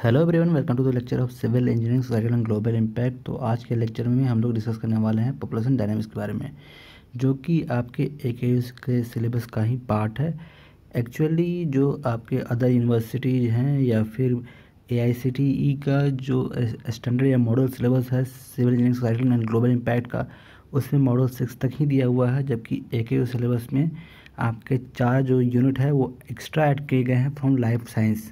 Hello everyone welcome to the lecture of civil engineering society and global impact तो आज के lecture में हम लोग डिस्कस करने वाले हैं पॉपुलेशन डायनामिक्स के बारे में, जो कि आपके ए के सिलेबस का ही पार्ट है। एक्चुअली जो आपके अदर यूनिवर्सिटीज़ हैं या फिर ए e का जो स्टैंडर्ड या मॉडल सिलेबस है civil engineering society and global impact का, उसमें मॉडल सिक्स तक ही दिया हुआ है, जबकि ए सिलेबस में आपके चार जो यूनिट है, वो एक्स्ट्रा ऐड किए गए हैं फ्रॉम लाइफ साइंस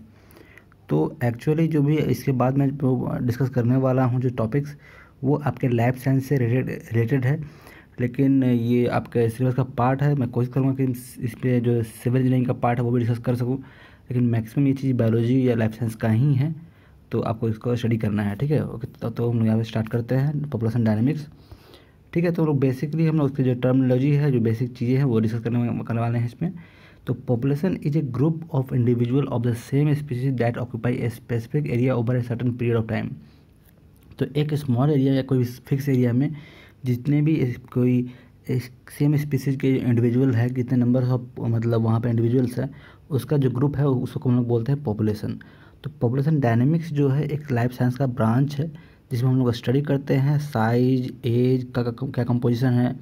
तो एक्चुअली जो भी इसके बाद मैं जो डिस्कस करने वाला हूँ जो टॉपिक्स वो आपके लाइफ साइंस से रिलेटेड रिलेटेड है। लेकिन ये आपके सिलेबस का पार्ट है मैं कोशिश करूँगा कि इस पर जो सिविल इंजीनियरिंग का पार्ट है वो भी डिस्कस कर सकूँ। लेकिन मैक्सिमम ये चीज़ बायोलॉजी या लाइफ साइंस का ही है तो आपको इसको स्टडी करना है ठीक है? ओके तो, तो हम यहाँ पर स्टार्ट करते हैं पॉपुलेशन डायनेमिक्स ठीक है तो लोग बेसिकली हम लोग उसकी जो टर्मिनोलॉजी है जो बेसिक चीज़ें हैं वो डिस्कस करने करने वाले हैं इसमें। तो population is a group of individual of the same species that occupy a specific area over a certain period of time तो एक स्मॉल एरिया या कोई फिक्स एरिया में जितने भी कोई सेम स्पीसीज के इंडिविजुअल है, कितने नंबर ऑफ़ मतलब वहाँ पे इंडिविजुअल्स है, उसका जो ग्रुप है, उसको हम लोग बोलते हैं पॉपुलेशन तो पॉपुलेशन डायनेमिक्स जो है, एक लाइफ साइंस का ब्रांच है, जिसमें हम लोग स्टडी करते हैं साइज़ एज का क्या कंपोजिशन है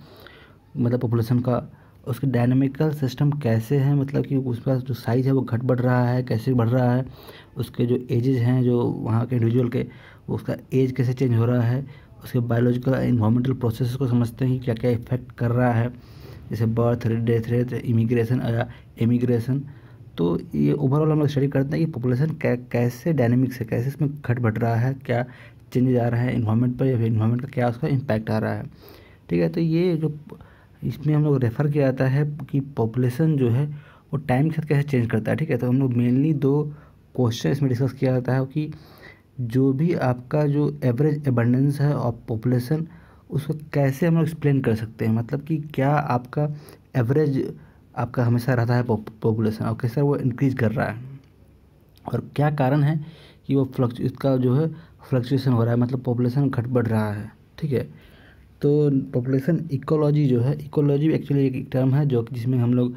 मतलब पॉपुलेशन का. उसके डायनामिकल सिस्टम कैसे हैं? मतलब कि उसका जो साइज़ है वो घट बढ़ रहा है, कैसे बढ़ रहा है? उसके जो एजेस हैं, जो वहाँ के इंडिविजुअल के उसका एज कैसे चेंज हो रहा है? उसके बायोलॉजिकल इन्वामेंटल प्रोसेस को समझते हैं क्या क्या इफ़ेक्ट कर रहा है? जैसे birth rate death rate immigration या इमिग्रेशन तो ये ओवरऑल हम लोग स्टडी करते हैं कि पॉपुलेशन कैसे डायनेमिक्स है कैसे इसमें घट बढ़ रहा है? क्या चेंजेज आ रहा है इन्वामेंट पर या फिर इन्वायरमेंट का क्या उसका इम्पैक्ट आ रहा है? ठीक है तो ये जो इसमें हम लोग रेफ़र किया जाता है कि पॉपुलेशन जो है, वो टाइम के साथ कैसे चेंज करता है, ठीक है? तो हम लोग मेनली दो क्वेश्चन इसमें डिस्कस किया जाता है कि जो भी आपका जो एवरेज एबंडेंस है ऑफ़ पॉपुलेशन उसको कैसे हम लोग एक्सप्लेन कर सकते हैं? मतलब कि क्या आपका एवरेज आपका हमेशा रहता है पॉपुलेशन और कैसे वो इंक्रीज कर रहा है? और क्या कारण है कि वो फ्लक्चु इसका जो है फ्लक्चुएसन हो रहा है? मतलब पॉपुलेशन घट बढ़ रहा है, ठीक है? तो पॉपुलेशन इकोलॉजी जो है इकोलॉजी एक्चुअली एक टर्म है जो जिसमें हम लोग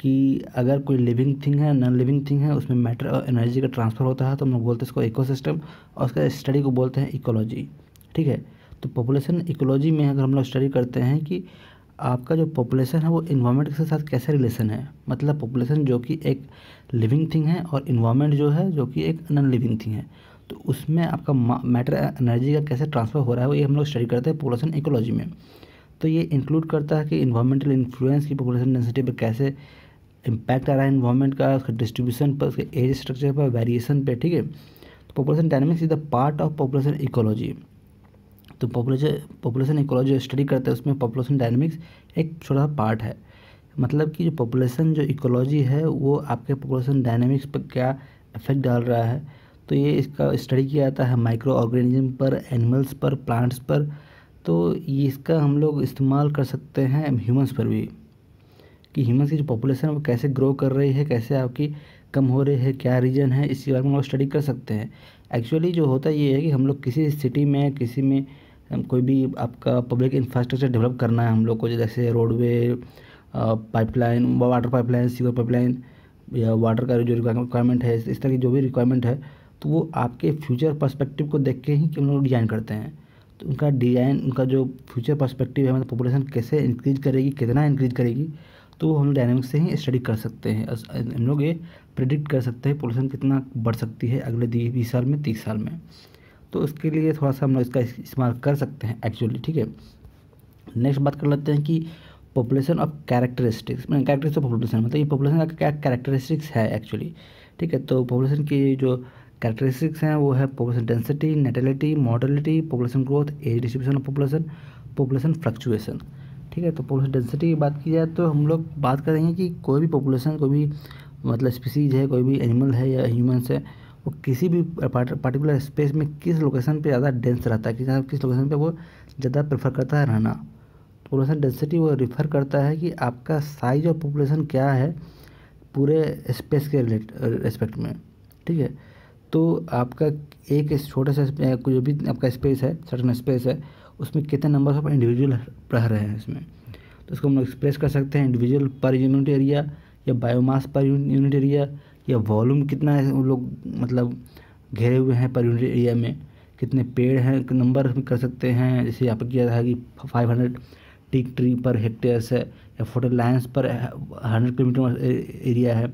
कि अगर कोई लिविंग थिंग है नॉन लिविंग थिंग है, उसमें मैटर और एनर्जी का ट्रांसफ़र होता है तो हम लोग बोलते हैं इसको इकोसिस्टम और उसका स्टडी को बोलते हैं इकोलॉजी ठीक है? तो पॉपुलेशन इकोलॉजी में अगर हम लोग स्टडी करते हैं कि आपका जो पॉपुलेशन है, वो इन्वायरमेंट के साथ कैसे रिलेशन है? मतलब पॉपुलेशन जो कि एक लिविंग थिंग है और इन्वायरमेंट जो है, जो कि एक नॉन लिविंग थिंग है। तो उसमें आपका मैटर एनर्जी का कैसे ट्रांसफ़र हो रहा है, वो ये हम लोग स्टडी करते हैं पॉपुलेशन इकोलॉजी में। तो ये इंक्लूड करता है कि इन्वायरमेंटल इन्फ्लुएंस की पॉपुलेशन डेंसिटी पर कैसे इम्पैक्ट आ रहा है इन्वायरमेंट का, उसके डिस्ट्रीब्यूशन पर, उसके एज स्ट्रक्चर पर वेरिएशन पे, ठीक है? तो population dynamics is the part of population ecology तो पॉपुलेशन पॉपुलेशन इकोलॉजी स्टडी करते हैं, उसमें पॉपुलेशन डायनेमिक्स एक छोटा सा पार्ट है। मतलब कि जो पॉपुलेशन जो इकोलॉजी है, वो आपके पॉपुलेशन डायनेमिक्स पर क्या इफ़ेक्ट डाल रहा है? तो ये इसका स्टडी किया जाता है माइक्रो ऑर्गेनिज्म पर एनिमल्स पर प्लांट्स पर। तो ये इसका हम लोग इस्तेमाल कर सकते हैं ह्यूमंस पर भी। कि ह्यूमंस की जो पॉपुलेशन है वो कैसे ग्रो कर रही है, कैसे आपकी कम हो रही है, क्या रीज़न है, इसी बारे में हम लोग स्टडी कर सकते हैं। एक्चुअली जो होता ये है कि हम लोग किसी सिटी में, किसी में कोई भी आपका पब्लिक इंफ्रास्ट्रक्चर डेवलप करना है हम लोग को, जैसे roadway pipeline water pipeline sewer pipeline या वाटर का जो रिक्वायरमेंट है, इस तरह की जो भी रिक्वायरमेंट है तो वो आपके फ्यूचर पर्सपेक्टिव को देख के ही हम लोग डिज़ाइन करते हैं। तो उनका डिज़ाइन उनका जो फ्यूचर पर्सपेक्टिव है मतलब पॉपुलेशन कैसे इंक्रीज करेगी, कितना इंक्रीज करेगी तो वो हम लोग डायनेमिक्स से ही स्टडी कर सकते हैं। हम लोग ये प्रिडिक्ट कर सकते हैं पॉपुलेशन कितना बढ़ सकती है अगले बीस साल में, तीस साल में। तो उसके लिए थोड़ा सा हम लोग इसका इस्तेमाल कर सकते हैं एक्चुअली ठीक है? नेक्स्ट बात कर लेते हैं कि पॉपुलेशन ऑफ़ कैरेक्टरिस्टिक्स मैं कैरेक्टरिस्टिक्स ऑफ़ पॉपुलेशन मतलब ये पॉपुलेशन का क्या कैरेक्टरिस्टिक्स है एक्चुअली ठीक है? तो पॉपुलेशन की जो कैरेक्टरिस्टिक्स हैं, वो है population density natality mortality population growth age distribution of population population fluctuation ठीक है तो पॉपुलेशन डेंसिटी की बात की जाए तो हम लोग बात करेंगे कि कोई भी पॉपुलेशन कोई भी मतलब स्पीसीज है, कोई भी एनिमल है या ह्यूमन्स है, वो किसी भी पार्टिकुलर स्पेस में किस लोकेशन पे ज़्यादा डेंस रहता है, किस लोकेशन पे वो ज़्यादा प्रेफर करता है रहना। पॉपुलेशन डेंसिटी वो रिफ़र करता है कि आपका साइज़ ऑफ़ पॉपुलेशन क्या है पूरे स्पेस के रिलेट रेस्पेक्ट में। ठीक है तो आपका एक छोटा सा जो भी आपका स्पेस है सर्टन स्पेस है, उसमें कितने नंबर ऑफ़ इंडिविजुअल रह रहे हैं इसमें? तो इसको हम लोग एक्सप्रेस कर सकते हैं इंडिविजुअल पर यूनिट एरिया या बायोमास पर यूनिट एरिया या वॉल्यूम कितना है, वो लोग मतलब घेरे हुए हैं पर यूनिट एरिया में। कितने पेड़ हैं नंबर कर सकते हैं, जैसे यहाँ पर किया था कि five hundred tick tree per hectares है, या photo lines per hundred kilometre area है,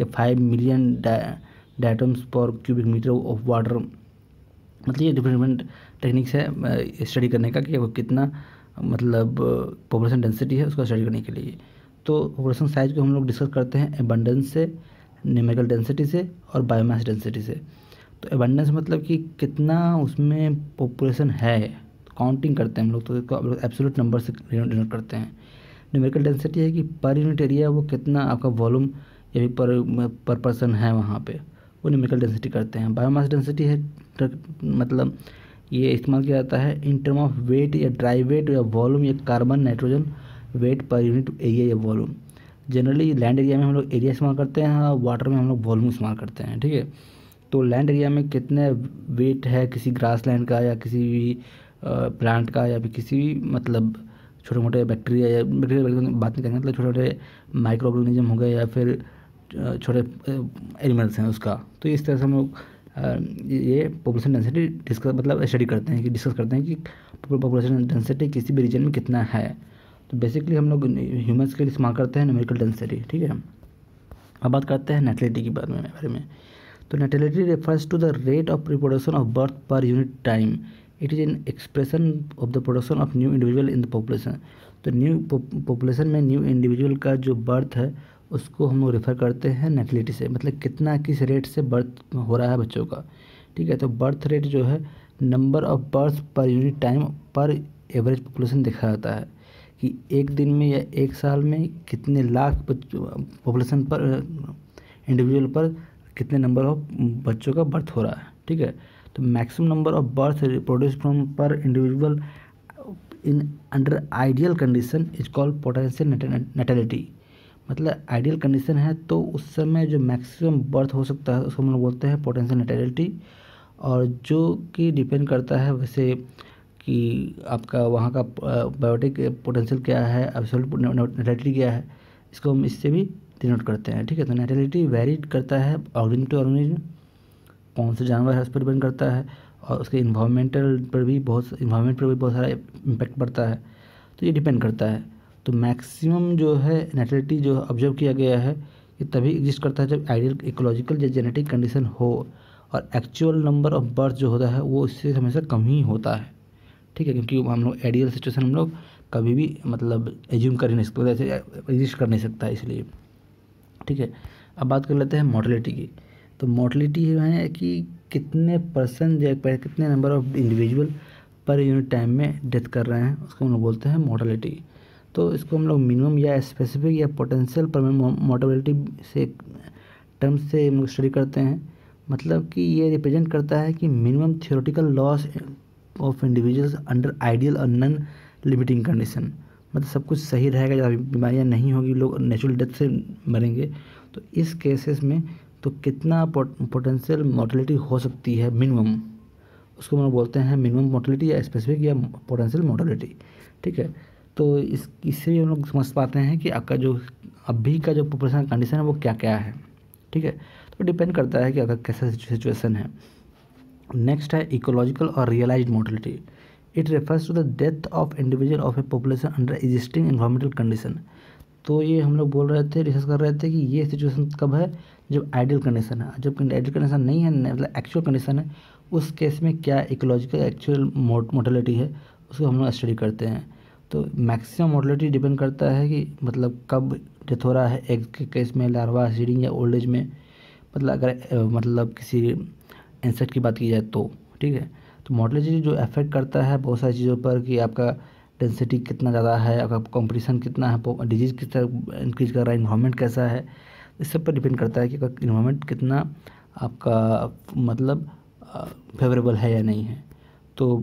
या फाइव मिलियन डाटम्स पर क्यूबिक मीटर ऑफ़ वाटर मतलब ये डिफरेंट डिफरेंट टेक्निक्स है स्टडी करने का कि वो कितना मतलब पॉपुलेशन डेंसिटी है उसको स्टडी करने के लिए। तो पॉपुलेशन साइज़ को हम लोग डिस्कस करते हैं एबंडेंस से न्यूमेरिकल डेंसिटी से और बायोमास डेंसिटी से। तो एबंडेंस मतलब कि कितना उसमें पॉपुलेशन है काउंटिंग करते हैं हम लोग तो इसको एब्सोल्यूट नंबर से डिनोट करते हैं। न्यूमेरिकल डेंसिटी है कि पर यूनिट एरिया वो कितना आपका वॉल्यूम या पर पर पर्सन है वहाँ पे। वो न्यूमेरिकल डेंसिटी करते हैं। बायोमास डेंसिटी है मतलब ये इस्तेमाल किया जाता है इन टर्म ऑफ़ वेट या ड्राई वेट या वॉल्यूम या carbon nitrogen weight per unit area या वॉल्यूम जनरली लैंड एरिया में हम लोग एरिया इस्तेमाल करते हैं और वाटर में हम लोग वॉल्यूम इस्तेमाल करते हैं, ठीक है? तो लैंड एरिया में कितने वेट है किसी ग्रास लैंड का या किसी भी प्लांट का या फिर किसी भी मतलब छोटे मोटे बैक्टीरिया या बैक्टीरिया बात नहीं करेंगे मतलब छोटे छोटे माइक्रो ऑर्गेनिज्म हो गए या फिर छोटे एनिमल्स हैं उसका। तो इस तरह से हम लोग ये पॉपुलेशन डेंसिटी डिस्कस मतलब स्टडी करते हैं कि डिस्कस करते हैं कि पॉपुलेशन डेंसिटी किसी भी रीजन में कितना है। तो बेसिकली हम लोग ह्यूमन्स के लिए इस्तेमाल करते हैं न्यूमेरिकल डेंसिटी ठीक है? अब बात करते हैं नेटलिटी के बारे में बारे में। तो natality refers to the rate of reproduction of birth per unit time it is an expression of the production of new individual in the population तो न्यू पॉपुलेशन में न्यू इंडिविजुअल का जो बर्थ है उसको हम लोग रेफ़र करते हैं नेटलिटी से मतलब कितना किस रेट से बर्थ हो रहा है बच्चों का। ठीक है तो बर्थ रेट जो है number of birth per unit time per average population देखा जाता है कि एक दिन में या एक साल में कितने लाख पॉपुलेशन पर इंडिविजुअल पर कितने नंबर ऑफ़ बच्चों का बर्थ हो रहा है। ठीक है तो maximum number of birth produce from per individual in under ideal condition is called potential natality मतलब आइडियल कंडीशन है तो उस समय जो मैक्सिमम बर्थ हो सकता है, उसको हम लोग बोलते हैं पोटेंशियल नेटेलिटी और जो कि डिपेंड करता है वैसे कि आपका वहाँ का बायोटिक पोटेंशियल क्या है नेटेलिटी क्या है, इसको हम इससे भी डिनोट करते हैं, ठीक है? तो नेटेलिटी वेरी करता है ऑर्गेनिक टू ऑर्गेनिज्म कौन से जानवर है उस पर डिपेंड करता है और उसके इन्वामेंटल पर भी बहुत इन्वामेंट पर भी बहुत सारा इम्पेक्ट पड़ता है तो ये डिपेंड करता है। तो मैक्सिमम जो है नेटलिटी जो ऑब्ज़र्व किया गया है, ये तभी एग्जिस्ट करता है जब आइडियल इकोलॉजिकल या जेनेटिक कंडीशन हो और एक्चुअल नंबर ऑफ़ बर्थ जो होता है, वो इससे हमेशा कम ही होता है। ठीक है? क्योंकि हम लोग आइडियल सिचुएशन हम लोग कभी भी मतलब एज्यूम कर ही नहीं सकते ऐसे एग्जिस्ट कर नहीं सकता इसलिए। ठीक है? अब बात कर लेते हैं मोर्टलिटी की। तो मोर्टलिटी है कि कितने परसेंट जो कितने number of individual per unit time में डेथ कर रहे हैं, उसको हम लोग बोलते हैं मोर्टलिटी तो इसको हम लोग मिनिमम या स्पेसिफिक या पोटेंशियल पर मोर्टेबिलिटी से टर्म से हम लोग स्टडी करते हैं। मतलब कि ये रिप्रेजेंट करता है कि minimum theoretical loss of individuals under ideal और नन लिमिटिंग कंडीशन मतलब सब कुछ सही रहेगा, जब बीमारियाँ नहीं होगी, लोग नेचुरल डेथ से मरेंगे। तो इस केसेस में तो कितना पोटेंशियल मोर्टेलिटी हो सकती है मिनिमम उसको हम बोलते हैं मिनिमम मोर्टेलिटी या स्पेसिफिक या पोटेंशियल मोर्टेलिटी ठीक है? तो इस, इससे भी हम लोग समझ पाते हैं कि आपका जो, अभी का जो पॉपुलेशन कंडीशन है वो क्या क्या है। ठीक है? तो डिपेंड करता है कि आपका कैसा सिचुएशन है। नेक्स्ट है इकोलॉजिकल और realised mortality it refers to the death of individual of a population under existing environmental condition तो ये हम लोग बोल रहे थे डिस्कस कर रहे थे कि ये सिचुएशन कब है? जब आइडियल कंडीशन है। जब आइडियल कंडीशन नहीं है मतलब एक्चुअल कंडीशन है, उस केस में क्या इकोलॉजिकल एक्चुअल मोर्टलिटी है, उसको हम लोग स्टडी करते हैं। तो मैक्सिमम मोडलिटी डिपेंड करता है कि मतलब कब डेथ हो रहा है एग के केस में लार्वा सीडिंग या ओल्ड एज में। मतलब अगर मतलब किसी इंसेक्ट की बात की जाए तो ठीक है? तो मोडलिटी जो अफेक्ट करता है बहुत सारी चीज़ों पर कि आपका डेंसिटी कितना ज़्यादा है, आपका कॉम्पिटिशन कितना है डिज़ीज़ किस तरह इंक्रीज कर रहा है इन्वायरमेंट कैसा है, इस सब पर डिपेंड करता है कि इन्वायरमेंट कितना आपका मतलब फेवरेबल है या नहीं है। तो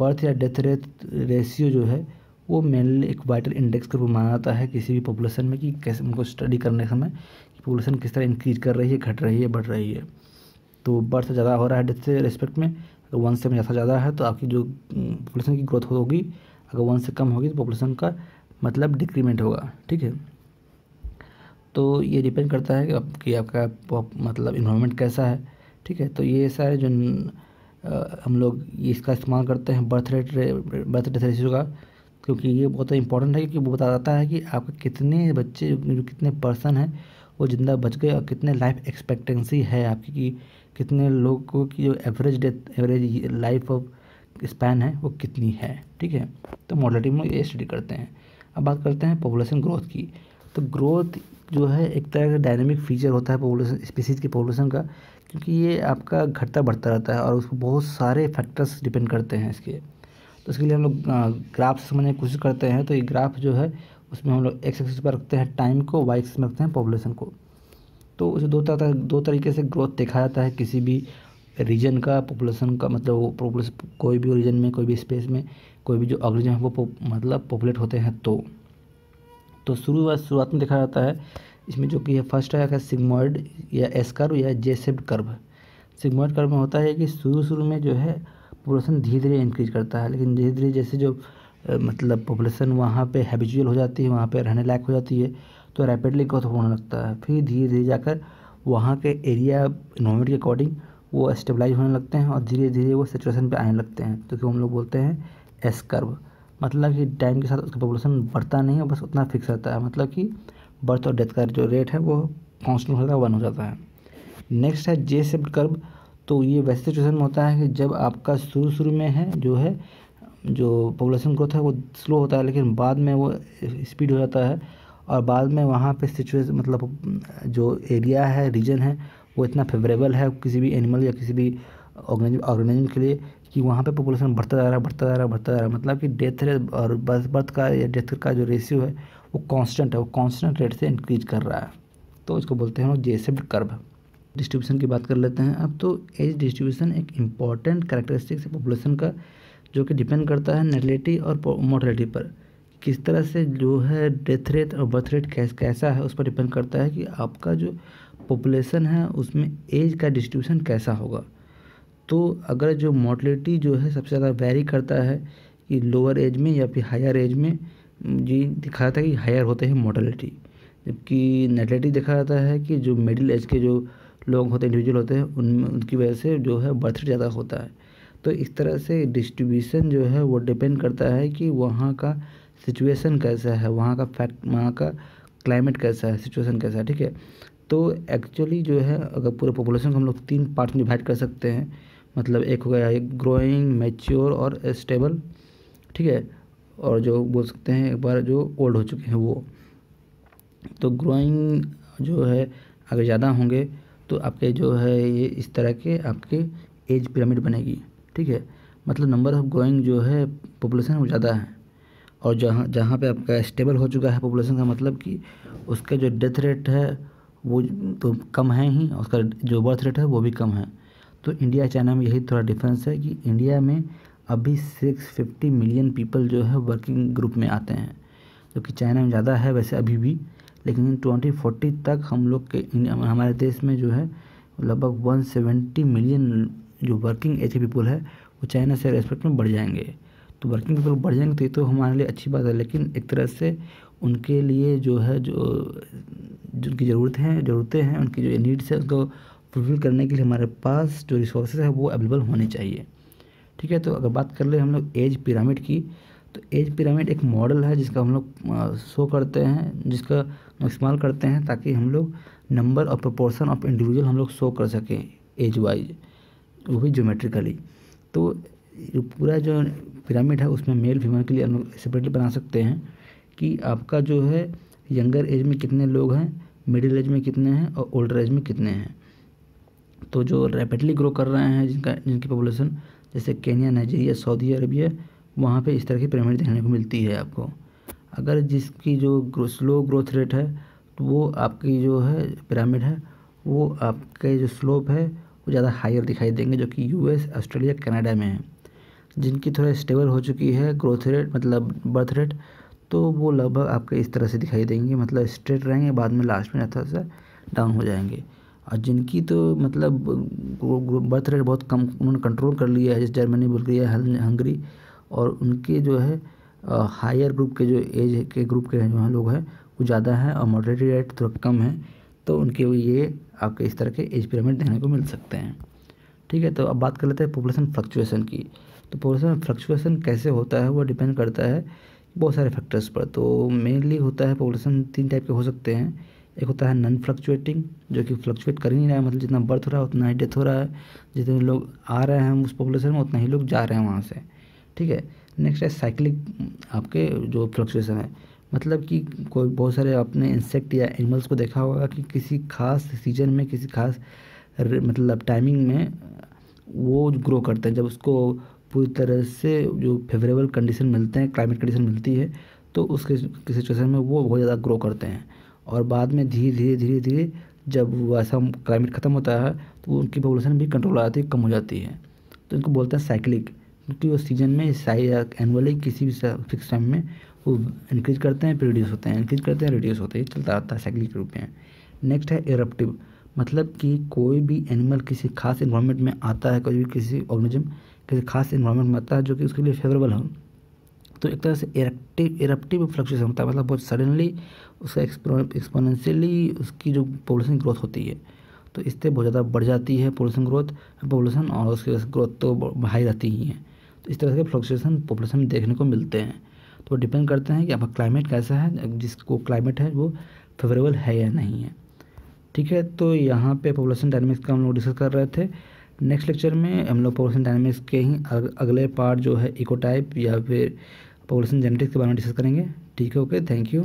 बर्थ या डेथ रेट रेशियो जो है वो मेनली एक वाइटल इंडेक्स के रूप में माना जाता है किसी भी पॉपुलेशन में कि कैसे उनको स्टडी करने के समय कि पॉपुलेशन किस तरह इंक्रीज कर रही है, घट रही है, बढ़ रही है। तो बर्थ से ज़्यादा हो रहा है डेथ से रिस्पेक्ट में, अगर वन से ज़्यादा ज़्यादा है तो आपकी जो पॉपुलेशन की ग्रोथ होगी, अगर वन से कम होगी तो पॉपुलेशन का मतलब डिक्रीमेंट होगा, ठीक है? तो ये डिपेंड करता है कि आपका मतलब इन्वायरमेंट कैसा है, ठीक है? तो ये सारे जो हम लोग इसका इस्तेमाल करते हैं birth rate birth death ratio का। क्योंकि ये बहुत इंपॉर्टेंट है क्योंकि वो बताता है कि आपके कितने बच्चे कितने पर्सन हैं, वो ज़िंदा बच गए और कितने लाइफ एक्सपेक्टेंसी है आपकी कि कितने लोगों की जो average death average life of span है, वो कितनी है, ठीक है? तो मॉडलिटी में ये स्टडी करते हैं। अब बात करते हैं पॉपुलेशन ग्रोथ की। तो ग्रोथ जो है, एक तरह का डायनेमिक फीचर होता है पॉपुलेशन स्पीसीज की पॉपुलेशन का, क्योंकि ये आपका घटता बढ़ता रहता है और उसको बहुत सारे फैक्टर्स डिपेंड करते हैं इसके। तो इसके लिए हम लोग ग्राफ समझने की कोशिश करते हैं। तो ये ग्राफ जो है, उसमें हम लोग एक्स एक्सिस पर रखते हैं टाइम को वाई एक्सिस में रखते हैं पॉपुलेशन को। तो उसे दो तरह, दो तरीके से ग्रोथ देखा जाता है किसी भी रीजन का पॉपुलेशन का मतलब पॉपुलेशन कोई भी रीजन में, कोई भी स्पेस में, कोई भी जो ऑर्गेनिज्म है, वो मतलब पॉपुलेट होते हैं तो। तो शुरू शुरुआत में देखा जाता है, इसमें जो कि है फ़र्स्ट है सिग्मॉइड या एस कर्व या J shaped curve sigmoid curve में होता है कि शुरू शुरू में जो है पॉपुलेशन धीरे धीरे इंक्रीज करता है, लेकिन धीरे धीरे जैसे जो मतलब पॉपुलेशन वहाँ पे हैबिचुअल हो जाती है, वहाँ पे रहने लायक हो जाती है तो रैपिडली ग्रोथ होने लगता है। फिर धीरे धीरे जाकर वहाँ के एरिया इन्वायरमेंट के अकॉर्डिंग वो स्टेबलाइज होने लगते हैं और धीरे धीरे वो सिचुएशन पे आने लगते हैं। तो हम लोग बोलते हैं एस कर्व मतलब कि टाइम के साथ उसका पॉपुलेशन बढ़ता नहीं है, बस उतना फिक्स रहता है। मतलब कि बर्थ और डेथ का जो रेट है वो कॉन्स्टेंट हो जाता है वन हो जाता है। नेक्स्ट है जे सेप्ड कर्व तो ये वैसे सिचुएशन में होता है कि जब आपका शुरू शुरू में है, जो है, जो पॉपुलेशन ग्रोथ है, वो स्लो होता है, लेकिन बाद में वो स्पीड हो जाता है और बाद में वहाँ पे सिचुएशन मतलब जो एरिया है रीजन है, वो इतना फेवरेबल है किसी भी एनिमल या किसी भी ऑर्गेनिज्म ऑर्गेनिज्म के लिए कि वहाँ पे पॉपुलेशन बढ़ता जा रहा है, बढ़ता जा रहा है, बढ़ता जा रहा है। मतलब कि डेथ रेट और बर्थ बर्थ का या डेथ का जो रेशियो है, वो कांस्टेंट है, वो कांस्टेंट रेट से इंक्रीज कर रहा है। तो इसको बोलते हैं जे सेप्ड कर्व डिस्ट्रीब्यूशन की बात कर लेते हैं। अब तो एज डिस्ट्रीब्यूशन एक इंपॉर्टेंट करेक्टरिस्टिक्स है पॉपुलेशन का, जो कि डिपेंड करता है नेटलिटी और मोर्टलिटी पर। किस तरह से जो है डेथ रेट और बर्थ रेट कैस, कैसा है, उस पर डिपेंड करता है कि आपका जो पॉपुलेशन है, उसमें एज का डिस्ट्रीब्यूशन कैसा होगा। तो अगर जो मोर्टलिटी जो है, सबसे ज़्यादा वेरी करता है कि लोअर एज में या फिर हायर एज में, जी, दिखा जाता है कि हायर होते हैं मोर्टलिटी जबकि नेटलिटी देखा जाता है कि जो मिडिल एज के जो लोग होते हैं इंडिविजुअल होते हैं उनमें उनकी वजह से जो है बर्थ रेट ज़्यादा होता है। तो इस तरह से डिस्ट्रीब्यूशन जो है वो डिपेंड करता है कि वहाँ का सिचुएशन कैसा है, वहाँ का फैक्ट वहाँ का क्लाइमेट कैसा है सिचुएशन कैसा है, ठीक है? तो एक्चुअली जो है अगर पूरे पॉपुलेशन को हम लोग तीन पार्ट में डिवाइड कर सकते हैं मतलब एक हो गया एक ग्रोइंग मैच्योर और स्टेबल ठीक है? और जो बोल सकते हैं एक बार जो ओल्ड हो चुके हैं वो। तो ग्रोइंग जो है अगर ज़्यादा होंगे तो आपके जो है ये इस तरह के आपके एज पिरामिड बनेगी, ठीक है? मतलब नंबर ऑफ़ ग्रोइंग जो है पॉपुलेशन वो ज़्यादा है। और जहाँ जहाँ पे आपका स्टेबल हो चुका है पॉपुलेशन का मतलब कि उसका जो डेथ रेट है वो तो कम है ही उसका जो बर्थ रेट है वो भी कम है। तो इंडिया चाइना में यही थोड़ा डिफरेंस है कि इंडिया में अभी सिक्स फिफ्टी मिलियन पीपल जो है वर्किंग ग्रुप में आते हैं। जो कि चाइना में ज़्यादा है, वैसे अभी भी लेकिन ट्वेंटी फोर्टी तक हम लोग के हमारे देश में जो है, लगभग वन सेवेंटी मिलियन जो वर्किंग एज पीपल है, वो चाइना से रेस्पेक्ट में बढ़ जाएँगे। तो वर्किंग पीपल बढ़ जाएँगे तो ये तो हमारे लिए अच्छी बात है, लेकिन एक तरह से उनके लिए जो है, जो जिनकी ज़रूरत है, ज़रूरतें हैं, उनकी जो नीड्स है, उनको फुलफ़िल करने के लिए हमारे पास जो रिसोर्स है, वो अवेलेबल होने चाहिए। ठीक है तो अगर बात कर ले हम लोग एज पिरामिड की तो एज पिरामिड एक मॉडल है जिसका हम लोग शो करते हैं, जिसका इस्तेमाल करते हैं ताकि हम लोग नंबर और प्रोपोर्शन ऑफ़ इंडिविजुअल हम लोग शो कर सकें एज वाइज वो भी ज्योमेट्रिकली तो पूरा जो पिरामिड है, उसमें मेल फीमेल के लिए हम लोग सेपरेटली बना सकते हैं कि आपका जो है यंगर एज में कितने लोग हैं मिडिल एज में कितने हैं और ओल्डर एज में कितने हैं. तो जो रैपिडली ग्रो कर रहे हैं जिनका, जिनकी पॉपुलेशन जैसे केनिया नाइजीरिया सऊदी अरबिया वहाँ पे इस तरह की पिरामिड देखने को मिलती है आपको. अगर जिसकी जो स्लो ग्रोथ रेट है तो वो आपकी जो है पिरामिड है, वो आपके जो स्लोप है, वो ज़्यादा हायर दिखाई देंगे, जो कि यूएस ऑस्ट्रेलिया कनाडा में है। जिनकी थोड़ा स्टेबल हो चुकी है ग्रोथ रेट मतलब बर्थ रेट तो वो लगभग आपके इस तरह से दिखाई देंगे मतलब स्ट्रेट रहेंगे, बाद में लास्ट में थोड़ा सा डाउन हो जाएँगे। और जिनकी तो मतलब बर्थ रेट बहुत कम, उन्होंने कंट्रोल कर लिया है, जैसे जर्मनी बुल्गारिया हंगरी और उनके जो है हायर ग्रुप के जो एज के ग्रुप के जो हैं लोग हैं, वो ज़्यादा हैं और मॉडरेटी रेट थोड़ा कम है तो उनके ये आपके इस तरह के एज पिरामिड देखने को मिल सकते हैं। ठीक है तो अब बात कर लेते हैं पॉपुलेशन फ्लक्चुएसन की। तो पॉपुलेशन फ्लक्चुएसन कैसे होता है, वो डिपेंड करता है बहुत सारे फैक्टर्स पर। तो मेनली होता है पॉपुलेशन तीन टाइप के हो सकते हैं। एक होता है नॉन फ्लक्चुएटिंग जो कि फ्लक्चुएट कर ही नहीं रहा है मतलब जितना बर्थ हो रहा है, उतना ही डेथ हो रहा है। जितने लोग आ रहे हैं उस पॉपुलेशन में, उतना ही लोग जा रहे हैं वहाँ से। ठीक है नेक्स्ट है साइक्लिक आपके जो फ्लक्चुएसन है। मतलब कि कोई बहुत सारे आपने इंसेक्ट या एनिमल्स को देखा होगा कि किसी खास सीज़न में, किसी खास मतलब टाइमिंग में वो ग्रो करते हैं। जब उसको पूरी तरह से जो फेवरेबल कंडीशन मिलते हैं क्लाइमेट कंडीशन मिलती है तो उसके सिचुएशन में वो बहुत ज़्यादा ग्रो करते हैं। और बाद में धीरे धीरे धीरे धीरे जब वैसा क्लाइमेट ख़त्म होता है तो उनकी पॉपुलेशन भी कंट्रोल आ जाती है, कम हो जाती है। तो इनको बोलते हैं साइक्लिक क्योंकि वो सीज़न में साई एनुअली किसी भी फिक्स टाइम में वो इंक्रीज करते हैं, फिर रिड्यूस होते हैं। इंक्रीज करते हैं रिड्यूस होते हैं। चलता रहता है साइकिल के रूप में। नेक्स्ट है एरप्टिव मतलब कि कोई भी एनिमल किसी खास इन्वायरमेंट में आता है, कोई भी किसी ऑर्गेनिज्म किसी खास इन्वायरमेंट में आता है जो कि उसके लिए फेवरेबल हो। तो एक तरह से एरप्टिव एरप्टिव फ्लक्चुएशन होता है। मतलब बहुत सडनली उसका एक्सपोनेंशियली उसकी जो पॉपुलेशन ग्रोथ होती है। तो इससे बहुत ज़्यादा बढ़ जाती है पॉपुलेशन ग्रोथ पॉपुलेशन और उसकी ग्रोथ तो हाई रहती ही है। इस तरह के फ्लक्चुएसन पॉपुलेशन देखने को मिलते हैं। तो डिपेंड करते हैं कि आपका क्लाइमेट कैसा है, जिसको क्लाइमेट है, वो फेवरेबल है या नहीं है। ठीक है तो यहाँ पे पॉपुलेशन डायनेमिक्स का हम लोग डिस्कस कर रहे थे। नेक्स्ट लेक्चर में हम लोग पॉपुलेशन डायनेमिक्स के ही अगले पार्ट जो है इकोटाइप या फिर पॉपुलेशन जेनेटिक्स के बारे में डिस्कस करेंगे। ठीक है ओके थैंक यू